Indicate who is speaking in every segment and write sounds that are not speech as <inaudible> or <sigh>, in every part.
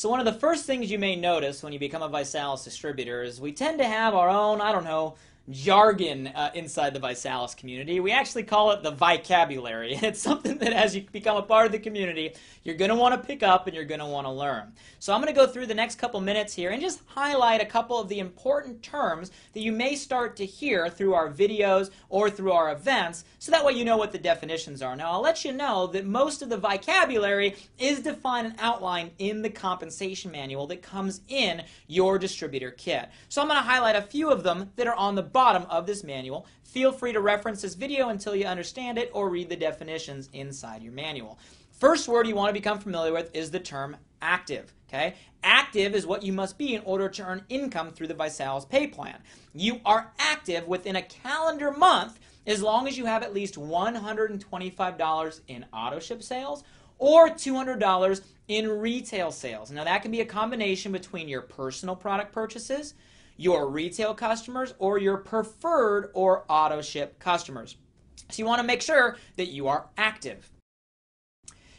Speaker 1: So one of the first things you may notice when you become a ViSalus distributor is we tend to have our own, I don't know, jargon uh, inside the ViSalus community. We actually call it the vocabulary. <laughs> It's something that as you become a part of the community, you're going to want to pick up and you're going to want to learn. So I'm going to go through the next couple minutes here and just highlight a couple of the important terms that you may start to hear through our videos or through our events so that way you know what the definitions are. Now I'll let you know that most of the vocabulary is defined and outlined in the compensation manual that comes in your distributor kit. So I'm going to highlight a few of them that are on the bottom of this manual. Feel free to reference this video until you understand it or read the definitions inside your manual. First word you want to become familiar with is the term active. Okay? Active is what you must be in order to earn income through the ViSalus pay plan. You are active within a calendar month as long as you have at least $125 in auto ship sales or $200 in retail sales. Now that can be a combination between your personal product purchases, your retail customers, or your preferred or auto ship customers. So you want to make sure that you are active.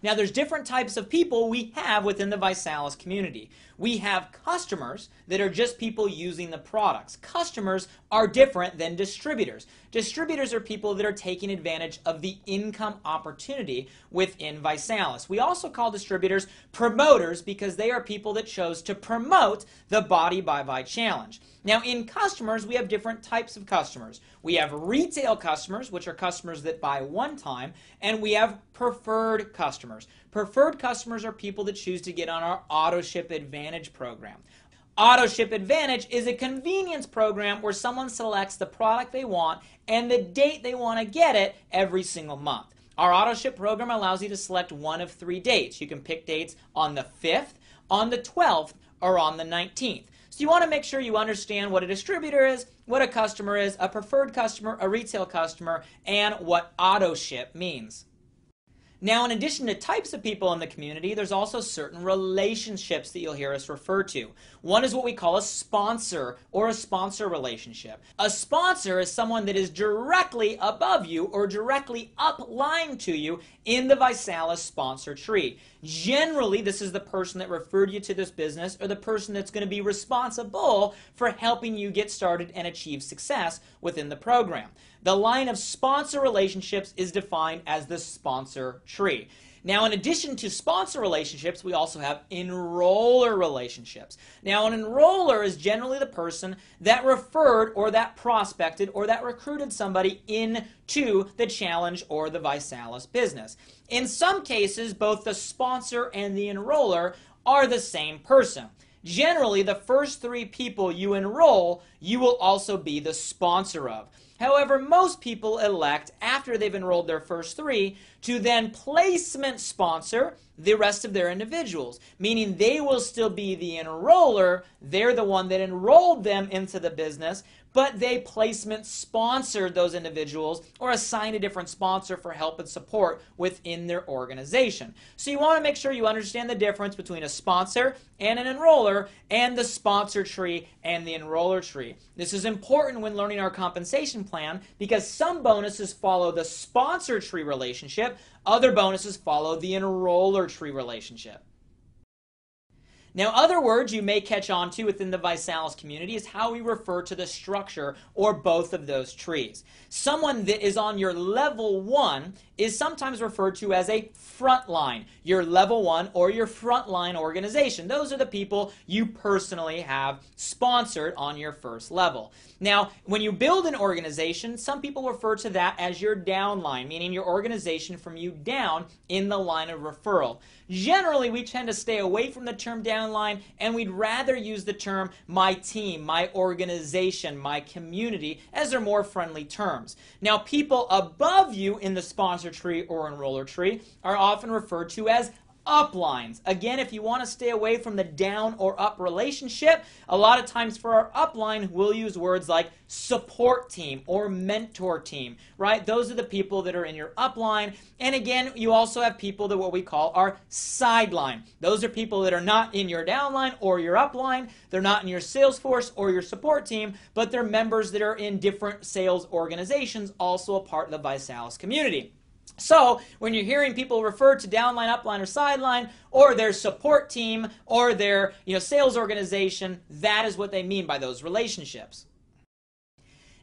Speaker 1: Now, there's different types of people we have within the ViSalus community. We have customers that are just people using the products. Customers are different than distributors. Distributors are people that are taking advantage of the income opportunity within ViSalus. We also call distributors promoters because they are people that chose to promote the Body by Vi Challenge. Now, in customers, we have different types of customers. We have retail customers, which are customers that buy one time, and we have preferred customers. Preferred customers are people that choose to get on our Auto Ship Advantage program. Auto Ship Advantage is a convenience program where someone selects the product they want and the date they want to get it every single month. Our auto ship program allows you to select one of three dates. You can pick dates on the 5th, on the 12th, or on the 19th. So you want to make sure you understand what a distributor is, what a customer is, a preferred customer, a retail customer, and what auto ship means. Now, in addition to types of people in the community, there's also certain relationships that you'll hear us refer to. One is what we call a sponsor or a sponsor relationship. A sponsor is someone that is directly above you or directly upline to you in the ViSalus sponsor tree. Generally, this is the person that referred you to this business or the person that's going to be responsible for helping you get started and achieve success within the program. The line of sponsor relationships is defined as the sponsor tree. Now, in addition to sponsor relationships, we also have enroller relationships. Now, an enroller is generally the person that referred or that prospected or that recruited somebody into the challenge or the ViSalus business. In some cases, both the sponsor and the enroller are the same person. Generally, the first three people you enroll, you will also be the sponsor of. However, most people elect, after they've enrolled their first three, to then placement sponsor the rest of their individuals, meaning they will still be the enroller. They're the one that enrolled them into the business, but they placement sponsored those individuals or assigned a different sponsor for help and support within their organization. So you want to make sure you understand the difference between a sponsor and an enroller and the sponsor tree and the enroller tree. This is important when learning our compensation plan because some bonuses follow the sponsor tree relationship, other bonuses follow the enroller tree relationship. Now, other words you may catch on to within the ViSalus community is how we refer to the structure or both of those trees. Someone that is on your level one is sometimes referred to as a frontline, your level one or your frontline organization. Those are the people you personally have sponsored on your first level. Now, when you build an organization, some people refer to that as your downline, meaning your organization from you down in the line of referral. Generally, we tend to stay away from the term downline and we'd rather use the term my team, my organization, my community as they're more friendly terms. Now, people above you in the sponsor tree or enroller tree are often referred to as uplines. Again, if you want to stay away from the down or up relationship, a lot of times for our upline, we'll use words like support team or mentor team, right? Those are the people that are in your upline. And again, you also have people that what we call our sideline. Those are people that are not in your downline or your upline. They're not in your sales force or your support team, but they're members that are in different sales organizations, also a part of the ViSalus community. So when you're hearing people refer to downline, upline, or sideline, or their support team, or their you know sales organization, that is what they mean by those relationships.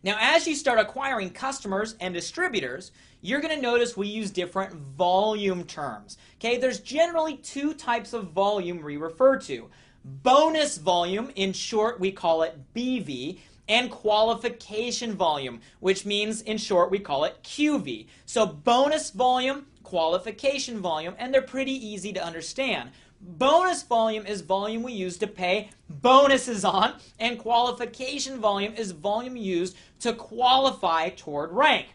Speaker 1: Now, as you start acquiring customers and distributors, you're going to notice we use different volume terms. Okay, there's generally two types of volume we refer to. Bonus volume, in short, we call it BV, and qualification volume, which means in short we call it QV. So bonus volume, qualification volume, and they're pretty easy to understand. Bonus volume is volume we use to pay bonuses on, and qualification volume is volume used to qualify toward rank.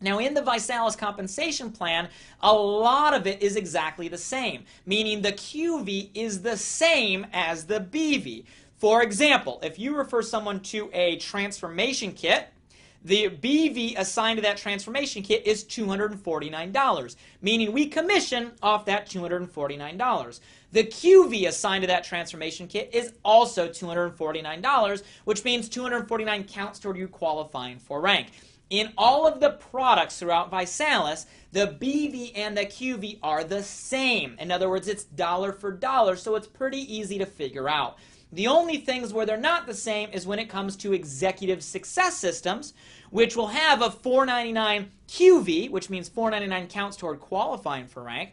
Speaker 1: Now, in the ViSalus compensation plan, a lot of it is exactly the same, meaning the QV is the same as the BV. For example, if you refer someone to a transformation kit, the BV assigned to that transformation kit is $249, meaning we commission off that $249. The QV assigned to that transformation kit is also $249, which means 249 counts toward you qualifying for rank. In all of the products throughout ViSalus, the BV and the QV are the same. In other words, it's dollar for dollar, so it's pretty easy to figure out. The only things where they're not the same is when it comes to executive success systems, which will have a 499 QV, which means 499 counts toward qualifying for rank,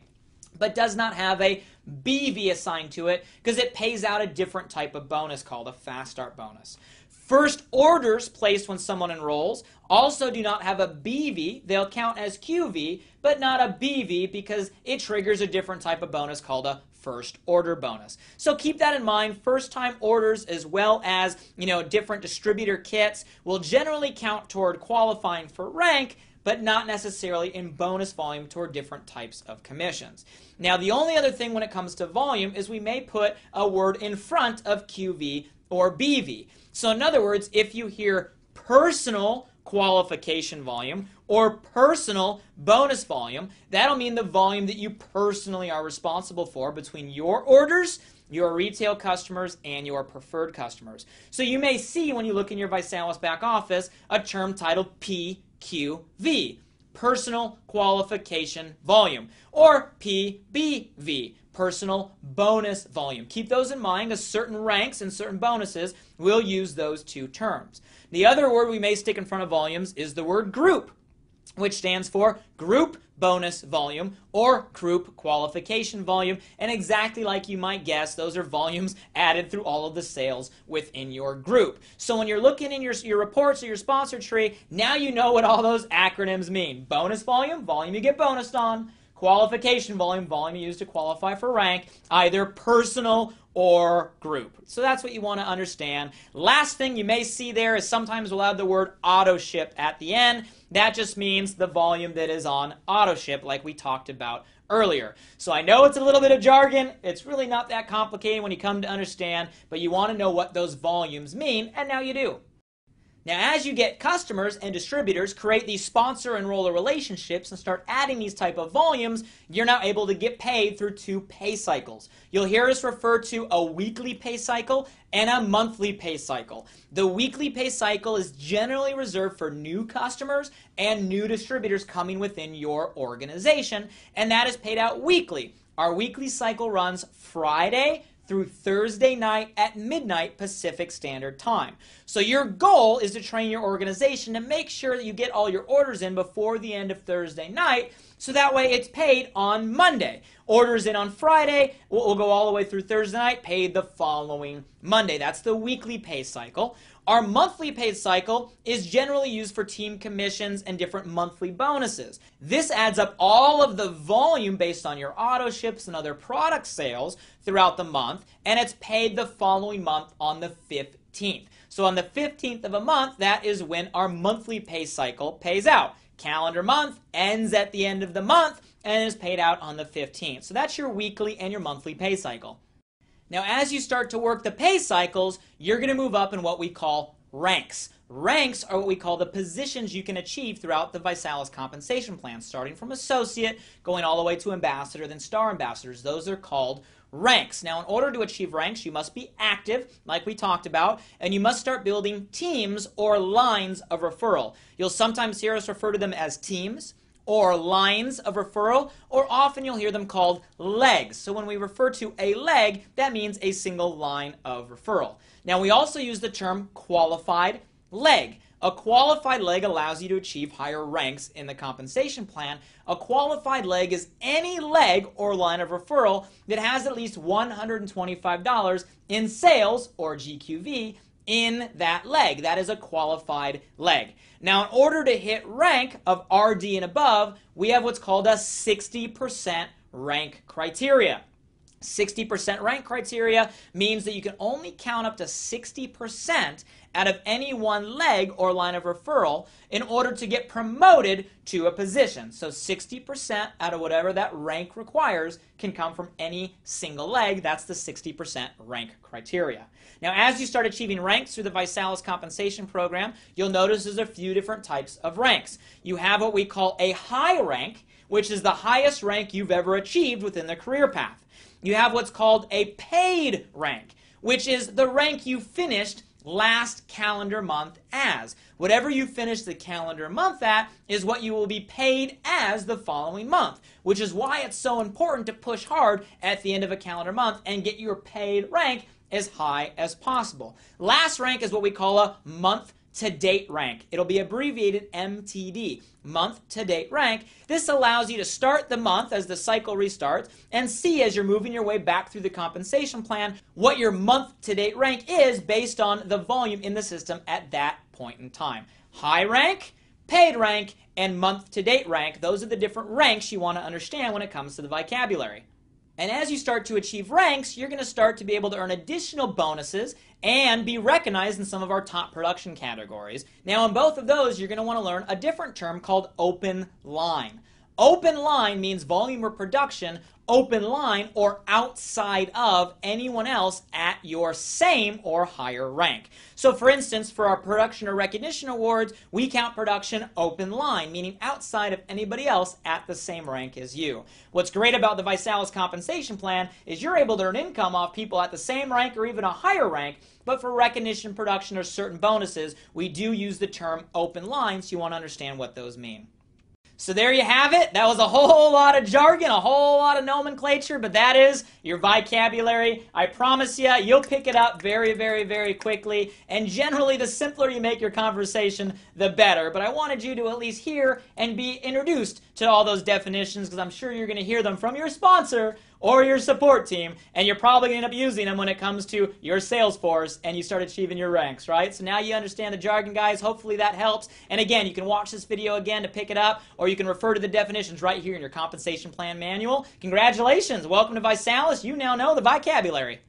Speaker 1: but does not have a BV assigned to it because it pays out a different type of bonus called a fast start bonus. First orders placed when someone enrolls also do not have a BV. They'll count as QV, but not a BV because it triggers a different type of bonus called a first order bonus. So keep that in mind. First time orders as well as, you know, different distributor kits will generally count toward qualifying for rank, but not necessarily in bonus volume toward different types of commissions. Now, the only other thing when it comes to volume is we may put a word in front of QV or BV. So in other words, if you hear personal qualification volume or personal bonus volume. That'll mean the volume that you personally are responsible for between your orders, your retail customers, and your preferred customers. So you may see when you look in your ViSalus back office a term titled PQV, personal qualification volume, or PBV, personal bonus volume. Keep those in mind as certain ranks and certain bonuses will use those two terms. The other word we may stick in front of volumes is the word group, which stands for group bonus volume or group qualification volume. And exactly like you might guess, those are volumes added through all of the sales within your group. So when you're looking in your, your reports or your sponsor tree, now you know what all those acronyms mean. Bonus volume, volume you get bonused on. Qualification volume, volume you use to qualify for rank, either personal or group. So that's what you want to understand. Last thing you may see there is sometimes we'll add the word auto ship at the end. That just means the volume that is on auto ship like we talked about earlier. So I know it's a little bit of jargon. It's really not that complicated when you come to understand, but you want to know what those volumes mean, and now you do. Now, as you get customers and distributors create these sponsor enroller relationships and start adding these type of volumes, you're now able to get paid through two pay cycles. You'll hear us refer to a weekly pay cycle and a monthly pay cycle. The weekly pay cycle is generally reserved for new customers and new distributors coming within your organization, and that is paid out weekly. Our weekly cycle runs Friday through Thursday night at midnight Pacific Standard Time. So your goal is to train your organization to make sure that you get all your orders in before the end of Thursday night so that way it's paid on Monday. Orders in on Friday will go all the way through Thursday night, paid the following Monday. That's the weekly pay cycle. Our monthly pay cycle is generally used for team commissions and different monthly bonuses. This adds up all of the volume based on your auto ships and other product sales throughout the month, and it's paid the following month on the 15th. So on the 15th of a month, that is when our monthly pay cycle pays out. Calendar month ends at the end of the month and is paid out on the 15th. So that's your weekly and your monthly pay cycle. Now, as you start to work the pay cycles, you're going to move up in what we call ranks. Ranks are what we call the positions you can achieve throughout the ViSalus compensation plan, starting from associate, going all the way to ambassador, then star ambassadors. Those are called ranks. Now, in order to achieve ranks, you must be active, like we talked about, and you must start building teams or lines of referral. You'll sometimes hear us refer to them as teams or lines of referral, or often you'll hear them called legs. So when we refer to a leg, that means a single line of referral. Now we also use the term qualified leg. A qualified leg allows you to achieve higher ranks in the compensation plan. A qualified leg is any leg or line of referral that has at least $125 in sales, or GQV, in that leg. That is a qualified leg. Now, in order to hit rank of RD and above, we have what's called a 60% rank criteria. 60% rank criteria means that you can only count up to 60% out of any one leg or line of referral in order to get promoted to a position. So 60% out of whatever that rank requires can come from any single leg. That's the 60% rank criteria. Now, as you start achieving ranks through the ViSalus compensation program, you'll notice there's a few different types of ranks. You have what we call a high rank, which is the highest rank you've ever achieved within the career path you have what's called a paid rank, which is the rank you finished last calendar month as. Whatever you finish the calendar month at is what you will be paid as the following month, which is why it's so important to push hard at the end of a calendar month and get your paid rank as high as possible. Last rank is what we call a month to date rank. It'll be abbreviated MTD, month to date rank. This allows you to start the month as the cycle restarts and see as you're moving your way back through the compensation plan what your month to date rank is based on the volume in the system at that point in time. High rank, paid rank, and month to date rank, those are the different ranks you want to understand when it comes to the vocabulary. And as you start to achieve ranks, you're going to start to be able to earn additional bonuses and be recognized in some of our top production categories. Now, in both of those, you're going to want to learn a different term called open line. Open line means volume or production open line or outside of anyone else at your same or higher rank. So for instance, for our production or recognition awards, we count production open line, meaning outside of anybody else at the same rank as you. What's great about the ViSalus compensation plan is you're able to earn income off people at the same rank or even a higher rank, but for recognition, production, or certain bonuses, we do use the term open line, so you want to understand what those mean. So there you have it. That was a whole lot of jargon, a whole lot of nomenclature, but that is your vocabulary. I promise you, you'll pick it up very, very, very quickly. And generally, the simpler you make your conversation, the better. But I wanted you to at least hear and be introduced to all those definitions because I'm sure you're going to hear them from your sponsor or your support team, and you're probably going to end up using them when it comes to your sales force and you start achieving your ranks, right? So now you understand the jargon, guys. Hopefully that helps. And again, you can watch this video again to pick it up, or you can refer to the definitions right here in your compensation plan manual. Congratulations. Welcome to ViSalus. You now know the vocabulary.